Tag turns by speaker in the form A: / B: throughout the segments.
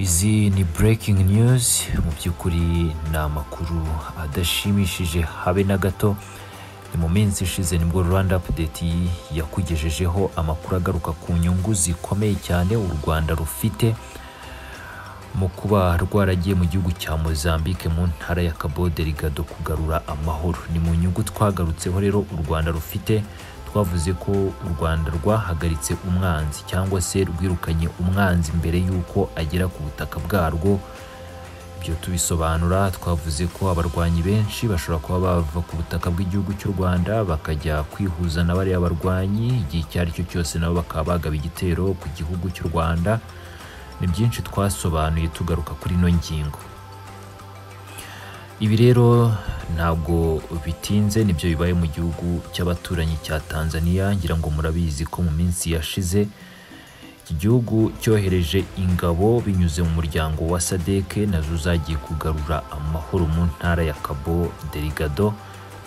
A: izi ni breaking news. Mu by'ukuri ni amakuru adashimishije habe na gato. Ni mu minsi ishize ni bwo rwanda update yakugejejeho amakuru agaruka ku nyungu zikomeye cyane u rwanda rufite mu kuba rwaragiye mu gihugu cya mozambique mu ntara ya cabo delgado kugarura amahoro. Ni mu nyungu twagarutseho rero u rwanda rufite twavuze ko u rwanda rwahagaritse umwanzi cyangwa se rwirukanye umwanzi mbere y'uko agera ku butaka bwarwo. Ibyo tubisobanura twavuze ko abarwanyi benshi bashobora kuba bava ku butaka bw'igihugu cy'u rwanda bakajya kwihuza na bariya barwanyi igihe icyo ari cyo cyose nabo bakaba bagaba igitero ku gihugu cy'u rwanda. Ni byinshi twasobanuye tugaruka kuri ino ngingo. Ibi rero ntabwo bitinze ni byo bibaye mu gihugu cy'abaturanyi cya tanzania. Ngira ngo murabizi ko mu minsi yashize iki gihugu cyohereje ingabo binyuze mu muryango wa sadeke na zo zagiye kugarura amahoro mu ntara ya cabo delgado.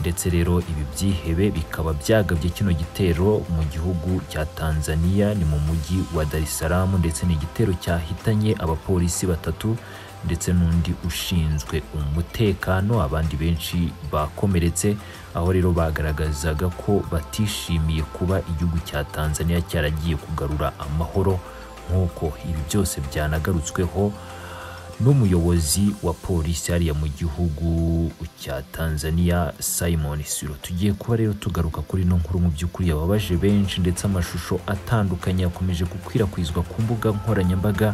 A: Ndetse rero ibi byihebe bikaba byagabye kino gitero mu gihugu cya tanzania ni mu mujyi wa dar es salaam. Ndetse ni igitero cyahitanye abapolisi batatu ndetse n'undi ushinzwe umutekano abandi benshi bakomeretse. Aho rero bagaragazaga ko batishimiye kuba igihugu cya tanzania cyaragiye kugarura amahoro nk'uko ibi byose byanagarutsweho n'umuyobozi wa polisi hariya mu gihugu cya tanzania simon siro. Tugiye kuba rero tugaruka kuri ino nkuru mu by'ukuri yababaje benshi ndetse amashusho atandukanye yakomeje gukwirakwizwa ku mbuga nkoranyambaga.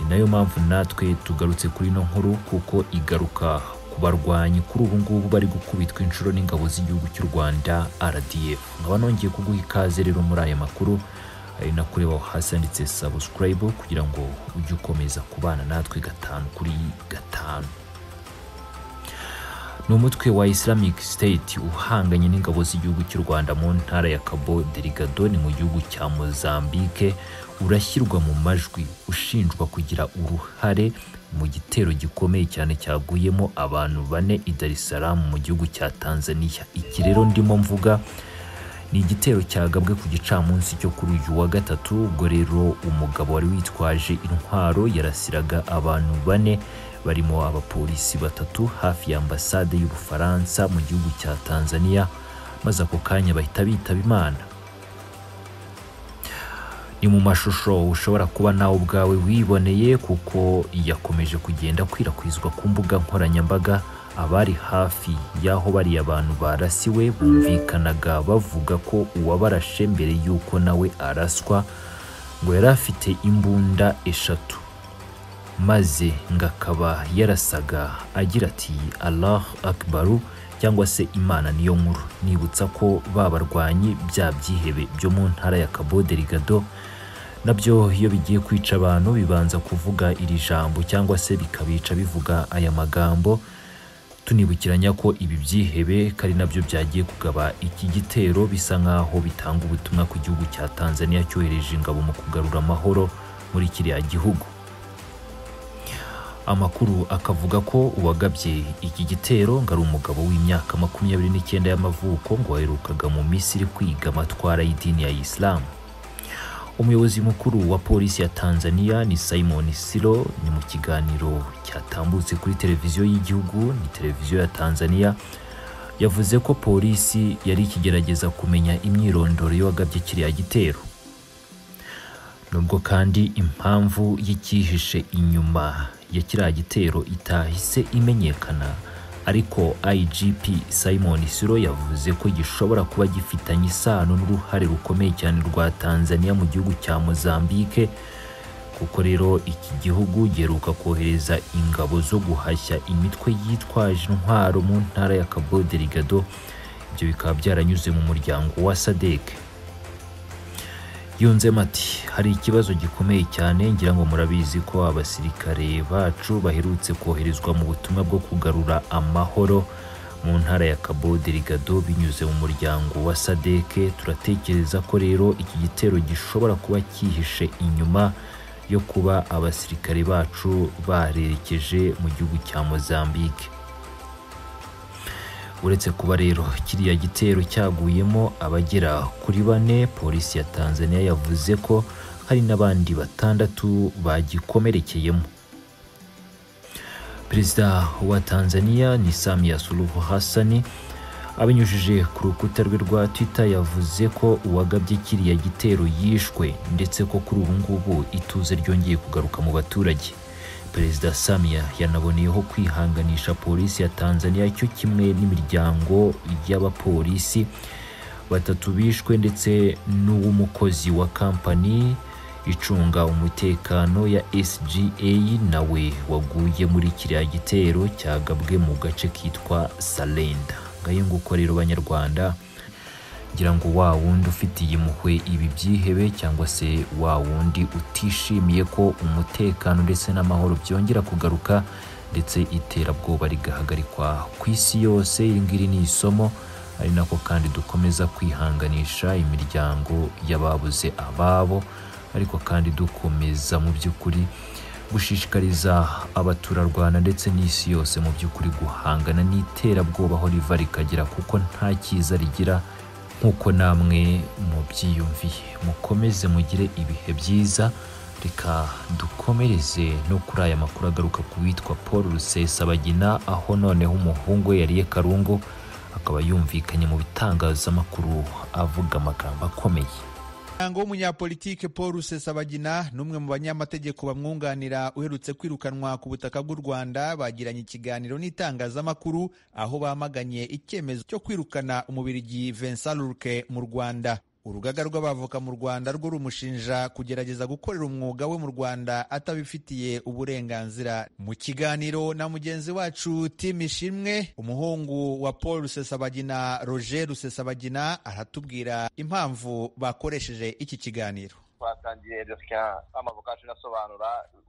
A: Ni na yo mpamvu natwe tugarutse kuri ino nkuru kuko igaruka ku barwanyi kuri ubu ngubu bari gukubitwa inshuro n'ingabo z'igihugu cy'u rwanda rdf nkaba nongeye kuguha ikaze rero muri aya makuru ari na kureba aho hasi handitse subscribe kugira ngo ujye ukomeza kubana natwe gatanu kuri gatanu. Ni umutwe wa islamic state uhanganye n'ingabo z'igihugu cy'u rwanda mu ntara ya cabo delgado ni mu gihugu cya mozambique urashyirwa mu majwi ushinjwa kugira uruhare mu gitero gikomeye cyane cyaguyemo abantu bane i dar es salaam mu gihugu cya tanzania. Iki rero ndimo mvuga ni igitero cyagabwe ku gicamunsi cyo kuri uyu wa gatatu. Ubwo rero umugabo wari witwaje intwaro yarasiraga abantu bane barimo abapolisi batatu hafi ya ambasade y'ubufaransa mu gihugu cya tanzania maze ako kanya bahita bitaba imana. Ni mu mashusho ushobora kuba nawe ubwawe wiboneye kuko yakomeje kugenda akwirakwizwa ku mbuga nkoranyambaga abari hafi y'aho bariya bantu barasiwe bumvikanaga bavuga ko uwabarashe mbere y'uko nawe araswa ngo yari afite imbunda eshatu. Maze ngo akaba yarasaga agira ati allah akbaru. Cyangwa se imana niyo nkuru. Nibutsa ko ba barwanyi bya byihebe byo mu ntara ya cabo delgado na byo iyo bigiye kwica abantu bibanza kuvuga iri jambo cyangwa se bikabica bivuga aya magambo tunibukiranya ko ibi byihebe ko ari na byo byagiye kugaba iki gitero bisa nk'aho bitanga ubutumwa ku gihugu cya tanzania cyohereje ingabo mu kugarura amahoro muri kiriya gihugu. Amakuru akavuga ko uwagabye iki gitero ngo ari umugabo w'imyaka makumyabiri n'icyenda y'amavuko ngo waherukaga mu misiri kwiga amatwara y'idini ya isilamu umuyobozi mukuru wa polisi ya tanzania ni simon siro ni mu kiganiro cyatambutse kuri televiziyo y'igihugu ni televiziyo ya tanzania yavuze ko polisi yari ikigerageza kumenya imyirondoro y'uwagabye kiriya gitero. Nubwo kandi impamvu y'icyihishe inyuma ya kiriya gitero itahise imenyekana ariko igp simon siro yavuze ko gishobora kuba gifitanye isano n'uruhare rukomeye cyane rwa tanzania mu gihugu cya mozambique kuko rero iki gihugu giheruka kohereza ingabo zo guhashya imitwe yitwaje intwaro mu ntara ya cabo delgado. Ibyo bikaba byaranyuze mu muryango wa sadek yunzemo ati hari ikibazo gikomeye cyane ngira ngo murabizi ko abasirikare bacu baherutse koherezwa mu butumwa bwo kugarura amahoro mu ntara ya cabo delgado binyuze mu muryango wa sadeke turatekereza ko rero iki gitero gishobora kuba cyihishe inyuma yo kuba abasirikare bacu barerekeje mu gihugu cya mozambique. Uretse kuba rero kiriya gitero cyaguyemo abagera kuri bane polisi ya tanzania yavuze ko hari n'abandi batandatu bagikomerekeyemo. Perezida wa tanzania ni samia suluhu hassani abinyujije ku rukuta rwe rwa twitter yavuze ko uwagabye kiriya gitero yishwe ndetse ko kuri ubu ngubu ituze ryongeye kugaruka mu baturage. Perezida samia yanaboneyeho kwihanganisha polisi ya tanzania cyo kimwe n'imiryango y'abapolisi batatu bishwe ndetse n'uw'umukozi wa kampani icunga umutekano ya sga nawe waguye muri kiriya gitero cyagabwe mu gace kitwa salenda. Ngayo nguko rero banyarwanda ngira ngo wa wundi ufitiye impuhwe ibi byihebe cyangwa se wa wundi utishimiye ko umutekano ndetse n'amahoro byongera kugaruka ndetse iterabwoba rigahagarikwa ku isi yose iri ngiri ni isomo ari nako kandi dukomeza kwihanganisha imiryango y'ababuze ababo ariko kandi dukomeza mu by'ukuri gushishikariza abaturarwanda ndetse n'isi yose mu by'ukuri guhangana n'iterabwoba aho riva rikagera kuko nta cyiza rigira nk'uko namwe mubyiyumviye. Mukomeze mugire ibihe byiza. Reka dukomereze. No kuri aya makuru agaruka ku witwa paul rusesabagina aho noneho umuhungu we yariye karungu akaba yumvikanye mu bitangazamakuru avuga amagambo akomeye.
B: Umuryango w'umunyapolitike paul rusesabagina n'umwe mu banyamategeko bamwunganira uherutse kwirukanwa ku butaka bw'u rwanda bagiranye ikiganiro n'itangazamakuru aho bamaganye icyemezo cyo kwirukana umubirigi vincent lurke mu rwanda. Urugaga rw'abavoka mu rwanda rwo rumushinja kugerageza gukorera umwuga we mu rwanda atabifitiye uburenganzira. Mu kiganiro na mugenzi wacu tim ishimwe umuhungu wa paul rusesabagina roger rusesabagina aratubwira impamvu bakoresheje iki kiganiro.
C: Twatangiye dosiya amavuka yacu inasobanura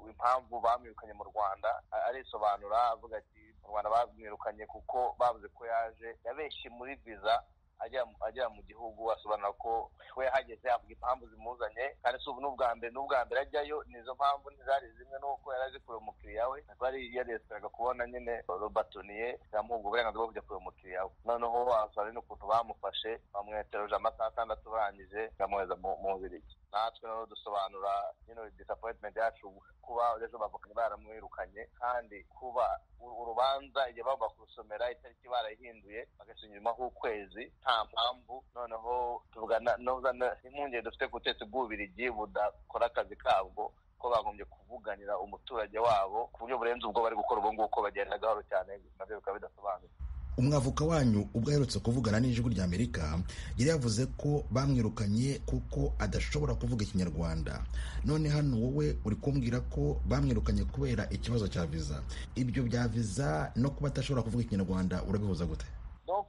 C: impamvu bamwirukanye mu rwanda. Arisobanura avuga ati mu rwanda bamwirukanye kuko bavuze ko yaje yabeshye muri viza agera mu gihugu asobanura ko we yahageze avuga impamvu zimuzanye kandi si ubu n'ubwa mbere n'ubwa mbere ajyayo nizo mpamvu ntizari zimwe n'uko yari azi kureba umukiriya we bari yareseraga kubona nyine robatoniye yamuha uburenganzira bwo kujya kureba umukiriya we. Noneho asaba n'ukuntu bamufashe bamwetereje amasaha atandatu barangije bamwohereza mu bubirigi natwe noneho dusobanura nyine disappointment yacu kuba ejo bavukanye baramwirukanye kandi kuba urubanza igihe bagomba kurusomera itariki barayihinduye bagashyira inyumaho ukwezi nta mpamvu noneho tuvugana n'impungenge dufite ku butegetsi bw'ububirigi budakora akazi kabwo ko bagombye kuvuganira umuturage wabo ku buryo burenze ubwo bari gukora ubu ngubu ko bagenda gahoro cyane na byo bikaba bidasobanutse
D: umwavoka wanyu ubwo aherutse kuvugana n'ijwi rya amerika yari yavuze ko bamwirukanye kuko adashobora kuvuga ikinyarwanda. None hano wowe uri kumbwira ko bamwirukanye kubera ikibazo cya viza ibyo bya viza no kuba adashobora kuvuga ikinyarwanda urabihuza gute?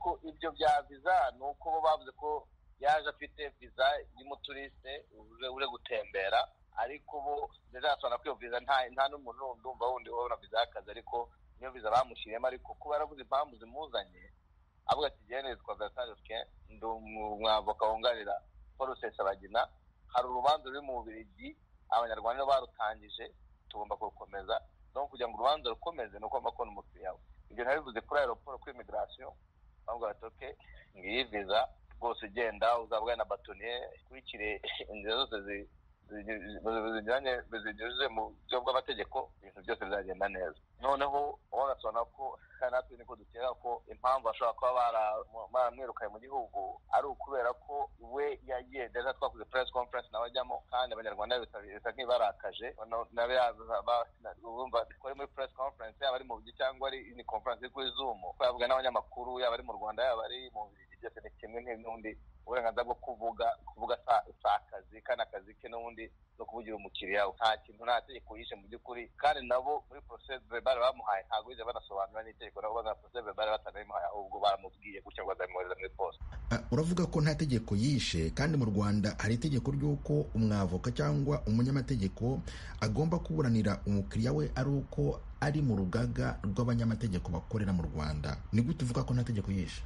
C: Nuko ibyo bya viza ni uko bo bavuze ko yaje afite viza y'umuturiste uje gutembera ariko bo bizasobanura ko iyo viza nta n'umuntu ndumva wundi wabona viza y'akazi ariko niyo viza bamushyiriyemo ariko kuba yaravuze impamvu zimuzanye avuga ati igihe nitwa gasaruke ndi umwavoka wunganira paul rusesabagina hari urubanza ruri mu bubirigi abanyarwanda barutangije tugomba kurukomeza. No kugira ngo urubanza rukomeze ni uko bagomba kubona umukiriya we. Ibyo ntabivuze kuri aeroport kuri imigirasiyo bavuga bati oke ngiyi viza rwose ugenda uzabwa na batoniye ikurikire inzira zose zinyuranye zinyuze mu buryo bw'amategeko ibintu byose bizagenda neza. Noneho bagasobanura ko natwe niko dukeka ko impamvu bashobora kuba baramwirukanye mu gihugu ari ukubera ko we yagiye ndetse twakoze press conference nawe ajyamo kandi abanyarwanda bisa nk'ibarakaje urumva twari muri press conference yaba ari mu bugi cyangwa ari ni conference kuri zoom ko yavuga n'abanyamakuru yaba ari mu rwanda yaba ari mu bubirigi byose ni kimwe n'undi uburenganzira bwo kuvuga kuvuga si akazi kandi akazi ke n'ubundi no kuvugira umukiriya nta kintu nta tegeko yishe mu by'ukuri. Kandi nabo muri process verbal bamuhaye ntabwo bigeze banasobanura n'itegeko nabo baza process verbal batanayimuhaye ahubwo baramubwiye gutya ngo bazabimwohereza muri posta
D: uravuga ko nta tegeko yishe kandi mu rwanda hari itegeko ry'uko umwavoka cyangwa umunyamategeko agomba kuburanira umukiriya we ari uko ari mu rugaga rw'abanyamategeko bakorera mu rwanda. Ni gute uvuga ko nta tegeko yishe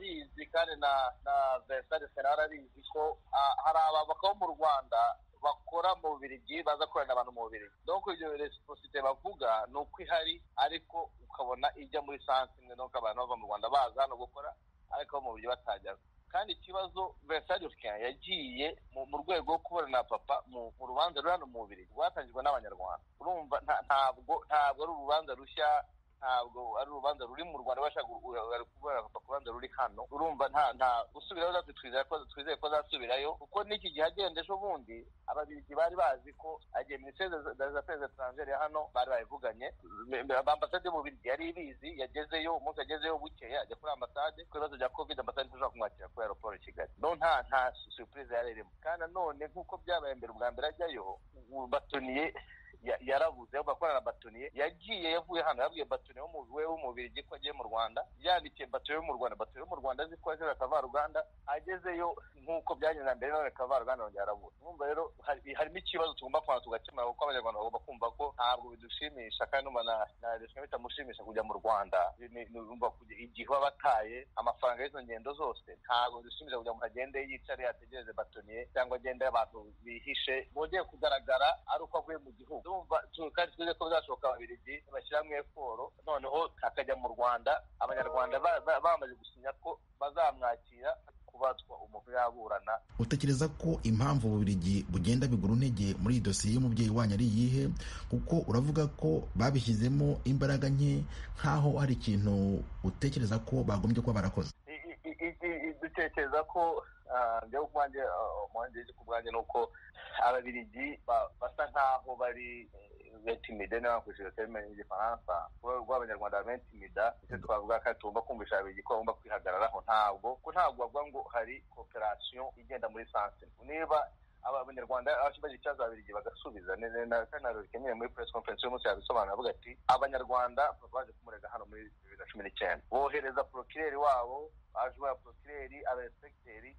C: turabizi kandi na na Vincent Senara arabizi ko hari abavoka bo mu Rwanda bakora mu Bubiligi baza korana abantu mu Bubiligi. Donc ibyo reciprocité bavuga ni uko ihari ariko ukabona ijya muri sansi imwe nuko abantu bava mu Rwanda baza hano gukora ariko mu buryo batajyaga kandi ikibazo Dufkin yagiye mu rwego rwo kuburana papa mu rubanza ruri hano mu bubiri rwatangijwe n'abanyarwanda. Urumva ntabwo ntabwo ari urubanza rushya ntabwo ari urubanza ruri mu rwanda bashaka kuburana papa ku rubanza ruri hano. Urumva nta nta gusubirayo natwe twizeye ko azasubirayo kuko n'iki gihe agenda ejo bundi ababiligi bari bazi ko agiye minisiteri étrangères ya hano bari bayivuganye. Ambasade y'umubirigi yari ibizi yagezeyo umunsi agezeyo bukeye ajya kuri ambasade ku bibazo bya covid ambasade ntishobora kumwakira kuri aeroport i kigali. No nta nta surprise yari irimo kandi nanone nk'uko byabaye mbere ubwa mbere ajyayo batoniye yarabuze aho bakorana na batoniye yagiye yavuye hano yabwiye batoniye we w'umubirigi ko agiye mu rwanda yandikiye batoniye yo mu rwanda batoniye yo mu rwanda azi ko aje kavaruganda agezeyo nk'uko byagenze mbere none kavaruganda yongera arabura numva rero harimo ikibazo tugomba kubanza tugakemura kuko abanyarwanda bagomba kumva ko ntabwo bidushimisha kandi numva na leta bitamushimisha kujya mu rwanda. Igihe baba bataye amafaranga y'izo ngendo zose ntabwo bidushimisha kugira ngo agende yicare ategereze batoniye cyangwa agende abantu bihishe bongeye kugaragara ari uko avuye mu gihugu. Kandi twizeye ko bizashoboka ababiligi bashyiramo eforo noneho akajya mu rwanda abanyarwanda bamaze gusinya ko bazamwakira kubatwa umuntu yaburana.
D: Utekereza ko impamvu ububirigi bugenda bigura intege muri iyi dosiye y'umubyeyi wanyu ari iyihe? Kuko uravuga ko babishyizemo imbaraga nke nk'aho hari ikintu utekereza ko bagombye kuba barakoze.
C: Dutekereza ko njyewe ku bwanjye ku bwanjye ni uko ababiligi basa nk'aho bari betimide niba bakoresheje terime y'igifaransa rw'abanyarwanda bentimida icyo twavuga ko tugomba kumvisha ababiligi ko bagomba kwihagararaho ntabwo ko ntabwo bavuga ngo hari kooperasiyo igenda muri sanse niba abanyarwanda bagira ikibazo ababiligi bagasubiza na rukeneye muri press conference y'umunsi yabisobanura avuga ati abanyarwanda baje kumurega hano muri bibiri na cumi n'icyenda bohereza porokireri wabo baje ba porokireri abainspekteri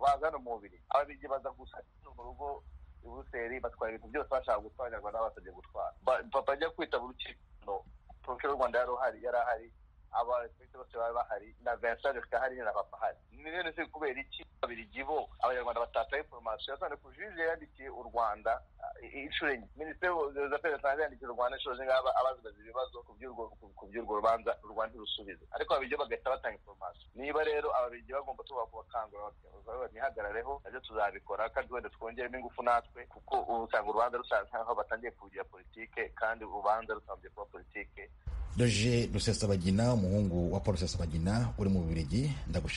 C: baza hano mu mubiri ababiligi baza gusa mu rugo i buruseli batwara ibintu byose bashaka gutwara abanyarwanda basabye gutwara. Papa ajya kwitaba urukiko porokireri w'u rwanda yari ahari. Abainspekteri bose bari bahari na vincent reka hari na papa ahari ni rero si kubera iki ababiligi bo abanyarwanda batataye inforomasiyo yasanze ku juje yandikiye u rwanda inshuro enye minisiteri za perezidansi yandikiye u rwanda inshuro zingaba abazibaza ibibazo ku by'urwo rubanza u rwanda ntirusubize ariko ababiligi bagahita batanga inforomasiyo niba rero ababiligi bagomba tuba kubakangurira bihagarareho na byo tuzabikora kandi wenda twongeremo ingufu natwe kuko usanga urubanza rusa nkaho batangiye kugira politike. Kandi urubanza rutangiye kuba politike.
D: Roger Rusesabagina umuhungu wa Paul Rusesabagina uri mu Bubiligi